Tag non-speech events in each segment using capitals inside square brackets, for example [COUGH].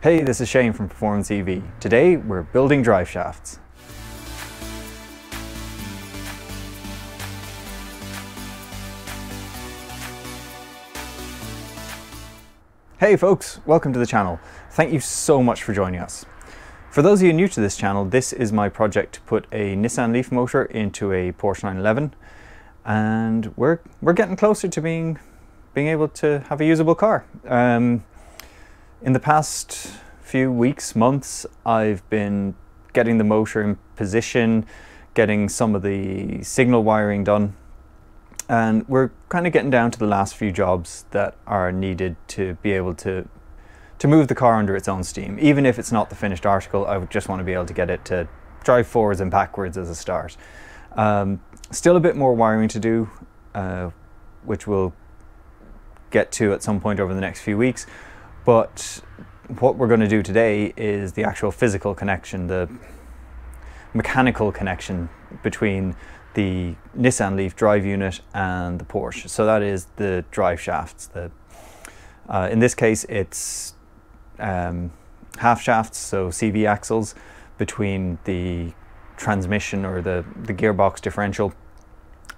Hey, this is Shane from Performance EV. Today we're building drive shafts. Hey folks, welcome to the channel. Thank you so much for joining us. For those of you new to this channel, this is my project to put a Nissan Leaf motor into a Porsche 911 and we're, we're getting closer to being, being able to have a usable car. Um, in the past few weeks, months, I've been getting the motor in position, getting some of the signal wiring done, and we're kind of getting down to the last few jobs that are needed to be able to to move the car under its own steam. Even if it's not the finished article, I would just want to be able to get it to drive forwards and backwards as a start. Um, still a bit more wiring to do, uh, which we'll get to at some point over the next few weeks. But what we're going to do today is the actual physical connection, the mechanical connection between the Nissan Leaf drive unit and the Porsche. So that is the drive shafts. The, uh, in this case, it's um, half shafts, so CV axles, between the transmission or the, the gearbox differential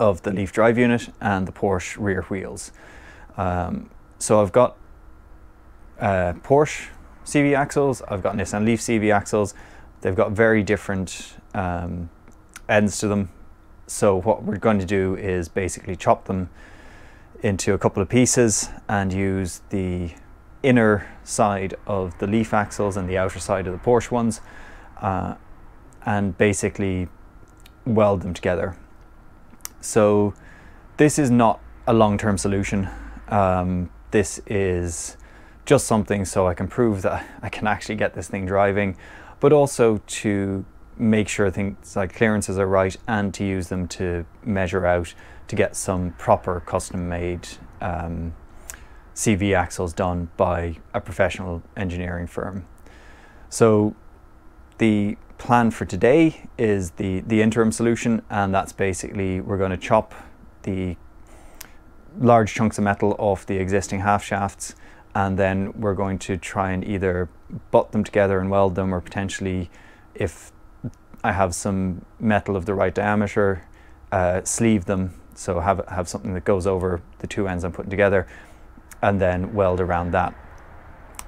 of the Leaf drive unit and the Porsche rear wheels. Um, so I've got uh, Porsche CV axles, I've got Nissan Leaf CV axles. They've got very different um, ends to them. So what we're going to do is basically chop them into a couple of pieces and use the inner side of the Leaf axles and the outer side of the Porsche ones uh, and basically weld them together. So this is not a long-term solution. Um, this is just something so I can prove that I can actually get this thing driving, but also to make sure things like clearances are right and to use them to measure out to get some proper custom made um, CV axles done by a professional engineering firm. So the plan for today is the, the interim solution and that's basically we're going to chop the large chunks of metal off the existing half shafts and then we're going to try and either butt them together and weld them or potentially if I have some metal of the right diameter uh, sleeve them so have, have something that goes over the two ends I'm putting together and then weld around that.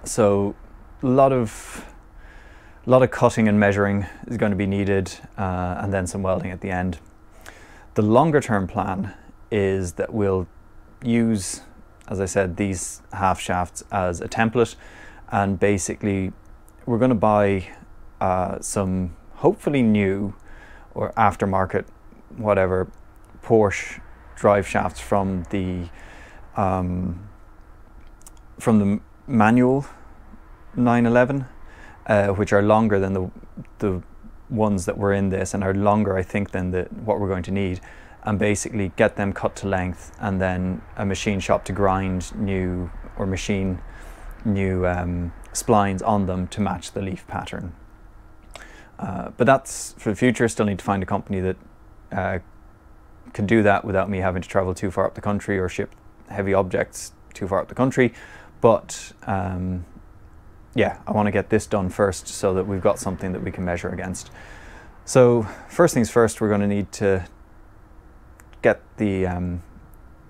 So a lot of a lot of cutting and measuring is going to be needed uh, and then some welding at the end. The longer term plan is that we'll use, as I said, these half shafts as a template. And basically we're going to buy uh, some hopefully new or aftermarket whatever Porsche drive shafts from the um, from the manual 911, uh, which are longer than the the ones that were in this and are longer, I think, than the what we're going to need, and basically get them cut to length, and then a machine shop to grind new or machine new um, splines on them to match the leaf pattern. Uh, but that's for the future. Still need to find a company that uh, can do that without me having to travel too far up the country or ship heavy objects too far up the country. But um, yeah, I want to get this done first so that we've got something that we can measure against. So first things first, we're going to need to get the, um,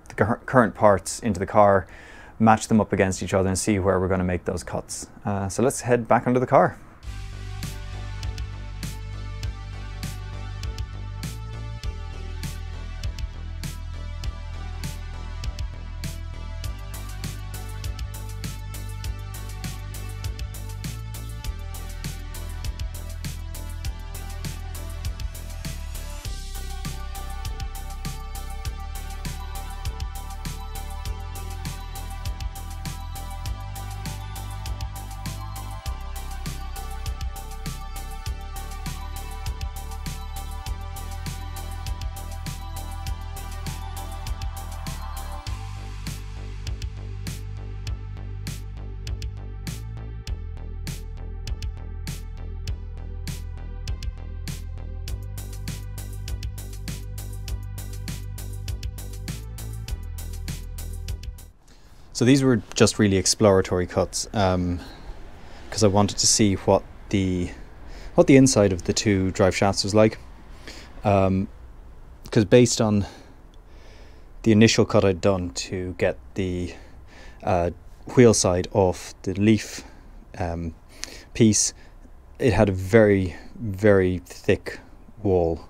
the current parts into the car, match them up against each other and see where we're going to make those cuts. Uh, so let's head back under the car. So these were just really exploratory cuts. Um, because I wanted to see what the what the inside of the two drive shafts was like. Because um, based on the initial cut I'd done to get the uh, wheel side off the leaf um, piece, it had a very very thick wall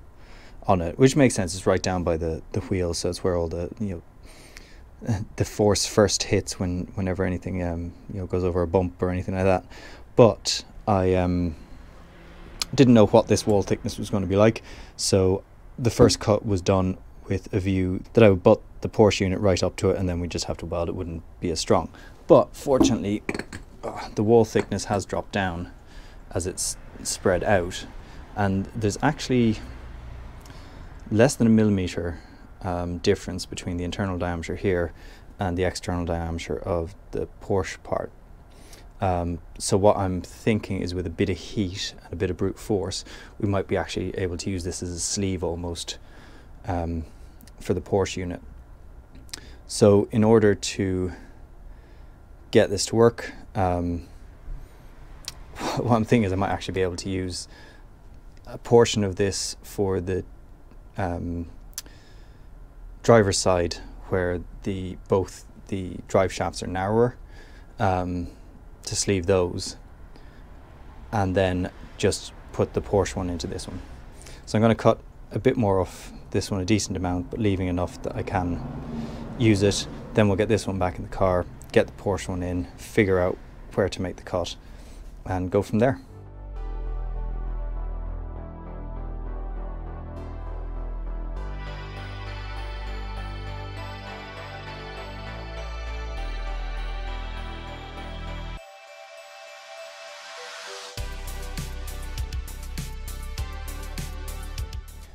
on it, which makes sense. It's right down by the the wheel, so it's where all the you know [LAUGHS] the force first hits when whenever anything um, you know goes over a bump or anything like that. But I um, didn't know what this wall thickness was going to be like, so the first cut was done with a view that I would butt the Porsche unit right up to it, and then we just have to weld. It wouldn't be as strong. But fortunately, uh, the wall thickness has dropped down as it's spread out, and there's actually less than a millimeter um, difference between the internal diameter here and the external diameter of the Porsche part. Um, so what I'm thinking is with a bit of heat and a bit of brute force, we might be actually able to use this as a sleeve almost um, for the Porsche unit. So in order to get this to work, um, [LAUGHS] what I'm thinking is I might actually be able to use a portion of this for the um, driver's side where the both the drive shafts are narrower um, to sleeve those and then just put the Porsche one into this one. So I'm going to cut a bit more off this one, a decent amount, but leaving enough that I can use it. Then we'll get this one back in the car, get the Porsche one in, figure out where to make the cut and go from there.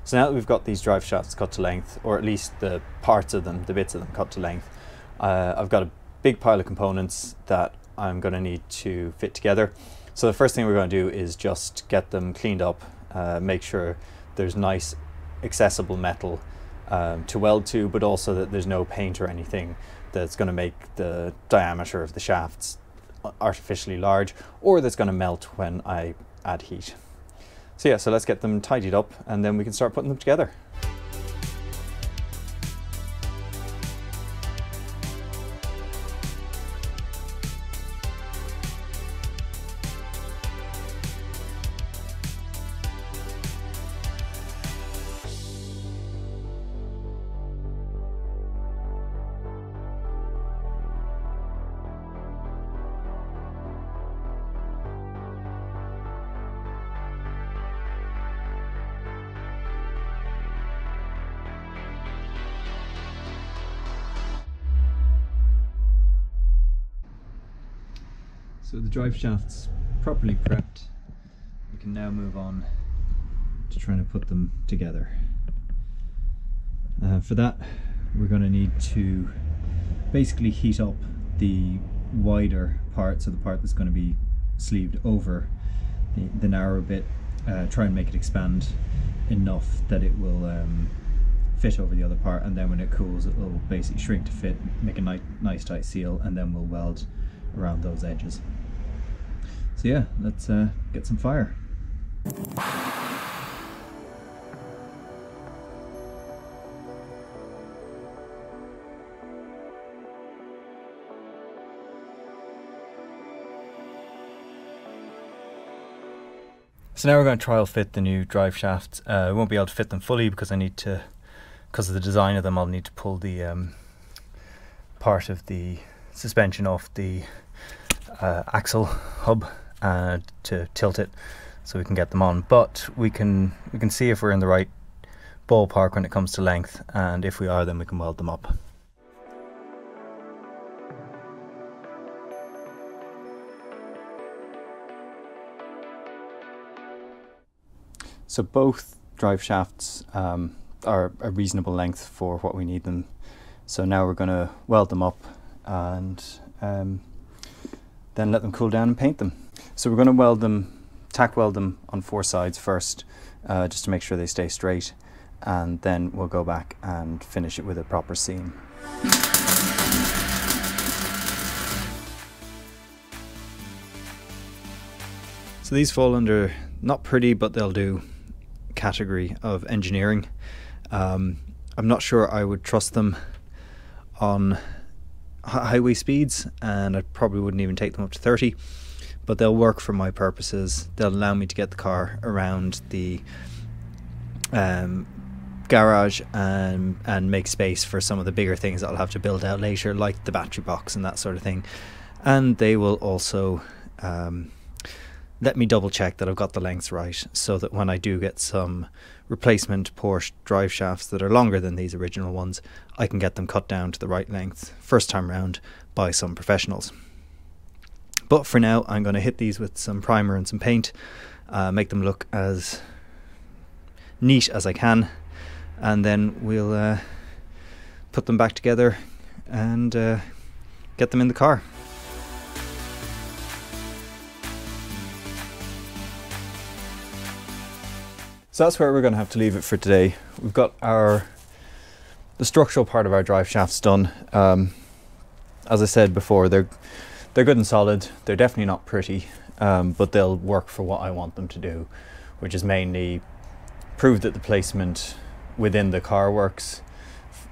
So now that we've got these drive shafts cut to length, or at least the parts of them, the bits of them cut to length, uh, I've got a big pile of components that I'm going to need to fit together. So the first thing we're going to do is just get them cleaned up, uh, make sure there's nice accessible metal um, to weld to, but also that there's no paint or anything that's going to make the diameter of the shafts artificially large or that's going to melt when I add heat. So yeah, so let's get them tidied up and then we can start putting them together. So the drive shaft's properly prepped. We can now move on to trying to put them together. Uh, for that we're going to need to basically heat up the wider part, so the part that's going to be sleeved over the, the narrower bit, uh, try and make it expand enough that it will um, fit over the other part and then when it cools it will basically shrink to fit, make a ni nice tight seal and then we'll weld around those edges. So yeah, let's uh, get some fire. So now we're going to trial fit the new drive shafts. Uh, I won't be able to fit them fully because I need to, because of the design of them, I'll need to pull the um, part of the suspension off the uh, axle hub uh, to tilt it so we can get them on. But we can we can see if we're in the right ballpark when it comes to length, and if we are, then we can weld them up. So both drive shafts um, are a reasonable length for what we need them. So now we're going to weld them up and um, then let them cool down and paint them. So we're going to weld them, tack weld them on four sides first, uh, just to make sure they stay straight, and then we'll go back and finish it with a proper seam. So these fall under not pretty, but they'll do category of engineering. Um, I'm not sure I would trust them on highway speeds, and I probably wouldn't even take them up to 30. But they'll work for my purposes. They'll allow me to get the car around the um, garage and and make space for some of the bigger things that I'll have to build out later, like the battery box and that sort of thing. And they will also um, let me double check that I've got the lengths right, so that when I do get some replacement Porsche drive shafts that are longer than these original ones, I can get them cut down to the right length first time round by some professionals. But for now, I'm going to hit these with some primer and some paint, uh, make them look as neat as I can, and then we'll uh, put them back together and uh, get them in the car. So that's where we're going to have to leave it for today. We've got our the structural part of our drive shafts done. Um, as I said before, they're they're good and solid. They're definitely not pretty, um, but they'll work for what I want them to do, which is mainly prove that the placement within the car works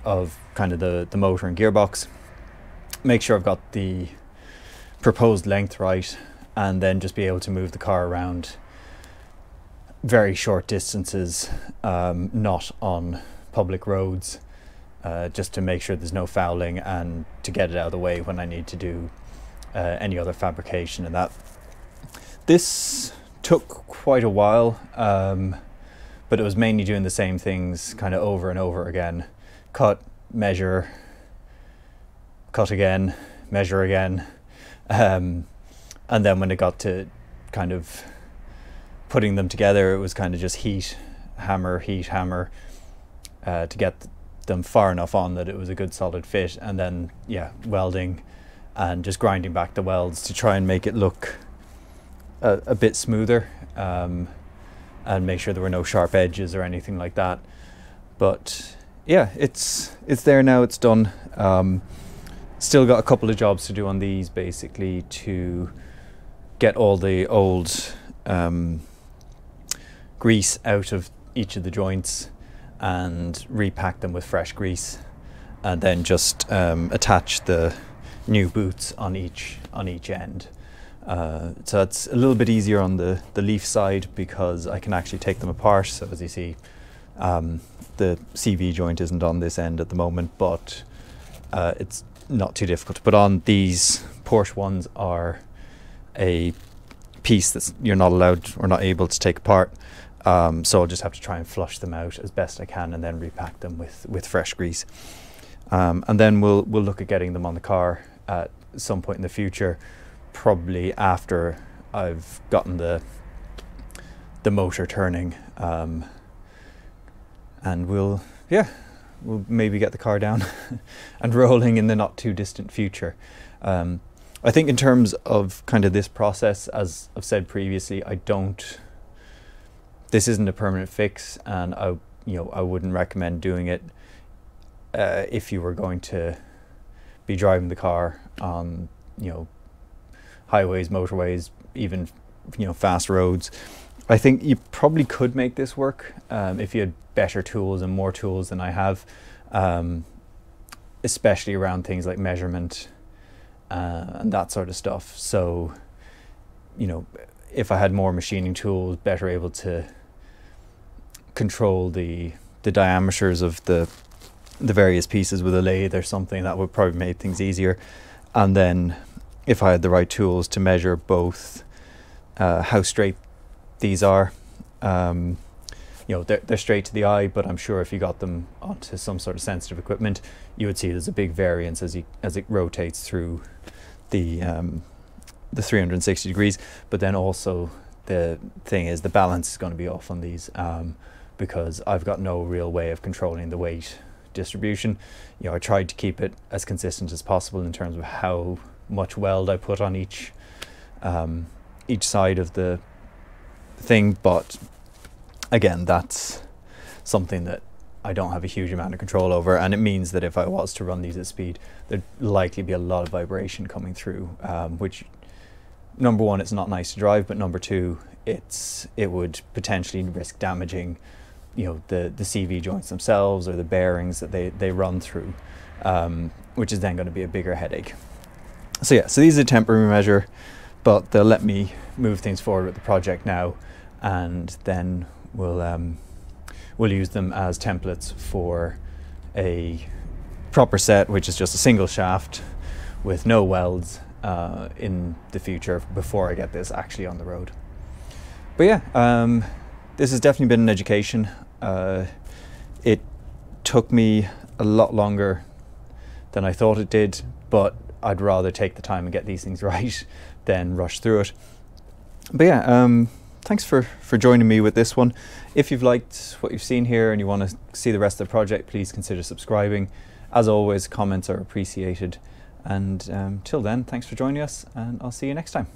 of kind of the, the motor and gearbox. Make sure I've got the proposed length right, and then just be able to move the car around very short distances, um, not on public roads, uh, just to make sure there's no fouling and to get it out of the way when I need to do uh, any other fabrication and that. This took quite a while, um, but it was mainly doing the same things kind of over and over again. Cut, measure, cut again, measure again. Um, and then when it got to kind of putting them together, it was kind of just heat, hammer, heat, hammer, uh, to get them far enough on that it was a good solid fit, and then yeah, welding, and just grinding back the welds to try and make it look a, a bit smoother, um, and make sure there were no sharp edges or anything like that. But yeah, it's it's there now. It's done. Um, still got a couple of jobs to do on these, basically to get all the old um, grease out of each of the joints and repack them with fresh grease and then just um, attach the new boots on each on each end. Uh, so it's a little bit easier on the, the leaf side because I can actually take them apart. So as you see, um, the CV joint isn't on this end at the moment, but uh, it's not too difficult to put on. These Porsche ones are a piece that you're not allowed or not able to take apart. Um, so I'll just have to try and flush them out as best I can and then repack them with, with fresh grease. Um, and then we'll, we'll look at getting them on the car at some point in the future, probably after I've gotten the, the motor turning. Um, and we'll, yeah, we'll maybe get the car down [LAUGHS] and rolling in the not too distant future. Um, I think in terms of kind of this process, as I've said previously, I don't this isn't a permanent fix, and I you know I wouldn't recommend doing it uh, if you were going to be driving the car on you know highways, motorways, even you know fast roads. I think you probably could make this work um, if you had better tools and more tools than I have, um, especially around things like measurement uh, and that sort of stuff. So, you know, if I had more machining tools, better able to control the the diameters of the the various pieces with a lathe or something that would probably make things easier. And then if I had the right tools to measure both uh, how straight these are um, you know they're, they're straight to the eye but I'm sure if you got them onto some sort of sensitive equipment you would see there's a big variance as you as it rotates through the um, the 360 degrees but then also the thing is the balance is going to be off on these um, because I've got no real way of controlling the weight distribution. You know, I tried to keep it as consistent as possible in terms of how much weld I put on each um, each side of the thing, but again, that's something that I don't have a huge amount of control over, and it means that if I was to run these at speed, there'd likely be a lot of vibration coming through, um, which number one, it's not nice to drive, but number two, it's it would potentially risk damaging, you know, the the CV joints themselves or the bearings that they they run through, um, which is then going to be a bigger headache. So yeah, so these are a temporary measure, but they'll let me move things forward with the project now, and then we'll um, we'll use them as templates for a proper set, which is just a single shaft with no welds uh, in the future before I get this actually on the road. But yeah, um, this has definitely been an education. Uh, it took me a lot longer than I thought it did, but I'd rather take the time and get these things [LAUGHS] right than rush through it. But yeah, um, thanks for, for joining me with this one. If you've liked what you've seen here and you want to see the rest of the project, please consider subscribing. As always, comments are appreciated. And um, till then, thanks for joining us, and I'll see you next time.